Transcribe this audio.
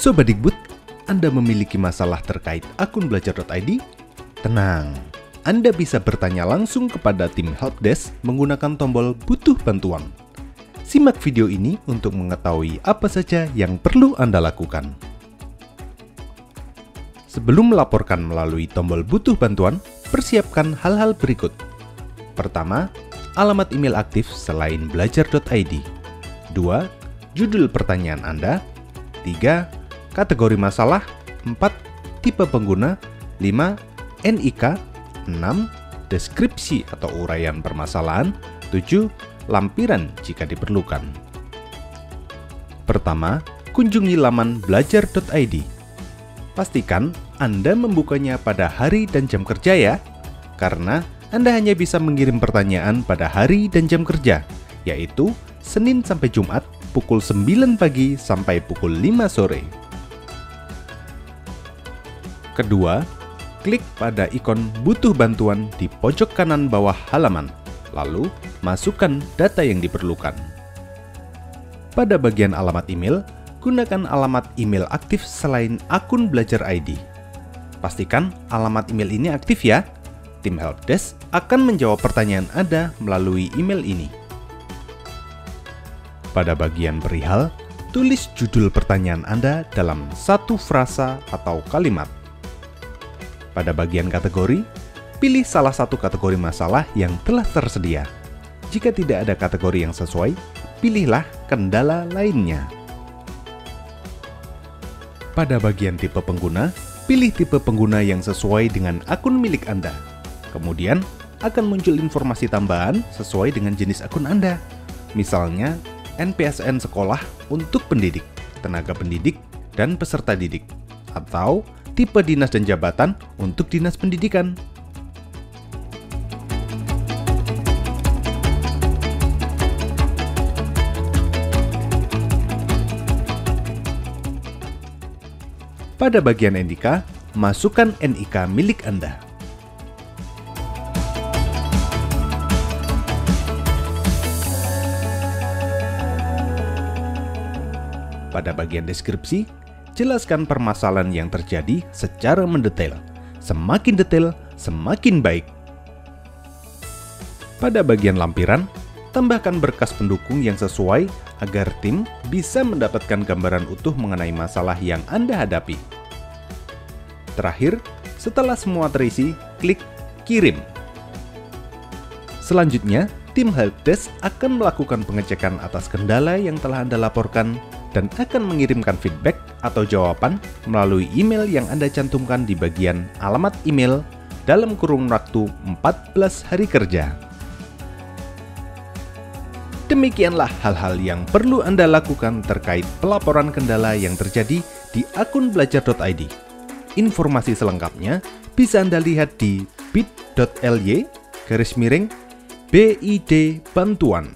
Sobat Dikbud, Anda memiliki masalah terkait akun belajar.id? Tenang, Anda bisa bertanya langsung kepada tim helpdesk menggunakan tombol butuh bantuan. Simak video ini untuk mengetahui apa saja yang perlu Anda lakukan. Sebelum melaporkan melalui tombol butuh bantuan, persiapkan hal-hal berikut. Pertama, alamat email aktif selain belajar.id. 2. Judul pertanyaan Anda. 3. Kategori masalah. 4. Tipe pengguna. 5. NIK. 6. Deskripsi atau uraian permasalahan. 7. Lampiran jika diperlukan. Pertama, kunjungi laman belajar.id. Pastikan Anda membukanya pada hari dan jam kerja ya, karena Anda hanya bisa mengirim pertanyaan pada hari dan jam kerja, yaitu Senin sampai Jumat pukul 9 pagi sampai pukul 5 sore. Kedua, klik pada ikon butuh bantuan di pojok kanan bawah halaman, lalu masukkan data yang diperlukan. Pada bagian alamat email, gunakan alamat email aktif selain akun belajar ID. Pastikan alamat email ini aktif ya. Tim helpdesk akan menjawab pertanyaan Anda melalui email ini. Pada bagian perihal, tulis judul pertanyaan Anda dalam satu frasa atau kalimat. Pada bagian kategori, pilih salah satu kategori masalah yang telah tersedia. Jika tidak ada kategori yang sesuai, pilihlah kendala lainnya. Pada bagian tipe pengguna, pilih tipe pengguna yang sesuai dengan akun milik Anda. Kemudian, akan muncul informasi tambahan sesuai dengan jenis akun Anda. Misalnya, NPSN sekolah untuk pendidik, tenaga pendidik, dan peserta didik, atau tipe dinas dan jabatan untuk dinas pendidikan. Pada bagian NIK, masukkan NIK milik Anda. Pada bagian deskripsi, jelaskan permasalahan yang terjadi secara mendetail. Semakin detail, semakin baik. Pada bagian lampiran, tambahkan berkas pendukung yang sesuai agar tim bisa mendapatkan gambaran utuh mengenai masalah yang Anda hadapi. Terakhir, setelah semua terisi, klik kirim. Selanjutnya, tim helpdesk akan melakukan pengecekan atas kendala yang telah Anda laporkan dan akan mengirimkan feedback atau jawaban melalui email yang Anda cantumkan di bagian alamat email dalam kurun waktu 14 hari kerja. Demikianlah hal-hal yang perlu Anda lakukan terkait pelaporan kendala yang terjadi di akun belajar.id. Informasi selengkapnya bisa Anda lihat di bit.ly garis miring PIT Pantuan.